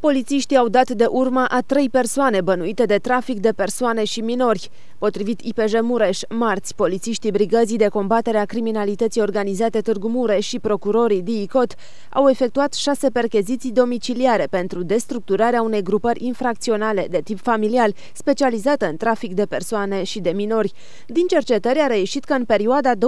Polițiștii au dat de urma a trei persoane bănuite de trafic de persoane și minori. Potrivit IPJ Mureș, marți, polițiștii Brigăzii de Combatere a Criminalității Organizate Târgu Mureș și procurorii DICOT au efectuat șase percheziții domiciliare pentru destructurarea unei grupări infracționale de tip familial, specializată în trafic de persoane și de minori. Din cercetări a reieșit că în perioada 2009-2013,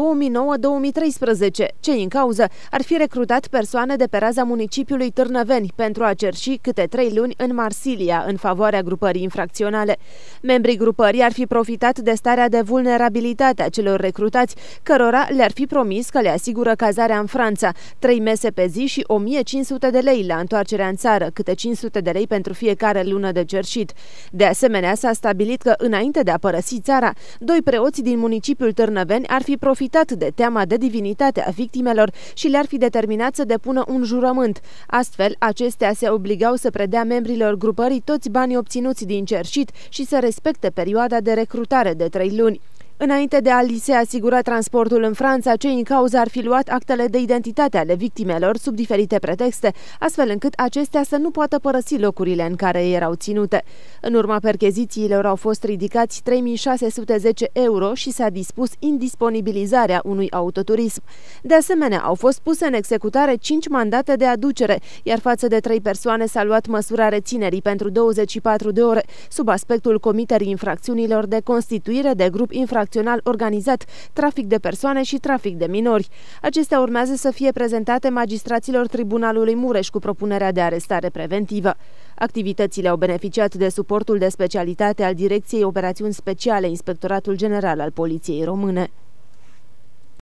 cei în cauză ar fi recrutat persoane de pe raza municipiului Târnăveni pentru a cerși câte peste trei luni în Marsilia, în favoarea grupării infracționale. Membrii grupării ar fi profitat de starea de vulnerabilitate a celor recrutați, cărora le-ar fi promis că le asigură cazarea în Franța, trei mese pe zi și 1500 de lei la întoarcerea în țară, câte 500 de lei pentru fiecare lună de cerșit. De asemenea, s-a stabilit că, înainte de a părăsi țara, doi preoți din municipiul Târnăveni ar fi profitat de teama de divinitate a victimelor și le-ar fi determinat să depună un jurământ. Astfel, acestea se obligau să predea membrilor grupării toți banii obținuți din cerșit și să respecte perioada de recrutare de trei luni. Înainte de a li se asigura transportul în Franța, cei în cauză ar fi luat actele de identitate ale victimelor sub diferite pretexte, astfel încât acestea să nu poată părăsi locurile în care erau ținute. În urma perchezițiilor au fost ridicați 3610 euro și s-a dispus indisponibilizarea unui autoturism. De asemenea, au fost puse în executare 5 mandate de aducere, iar față de 3 persoane s-a luat măsura reținerii pentru 24 de ore, sub aspectul comiterii infracțiunilor de constituire de grup infracțional infracțional organizat, trafic de persoane și trafic de minori. Acestea urmează să fie prezentate magistraților Tribunalului Mureș cu propunerea de arestare preventivă. Activitățile au beneficiat de suportul de specialitate al Direcției Operațiuni Speciale Inspectoratul General al Poliției Române.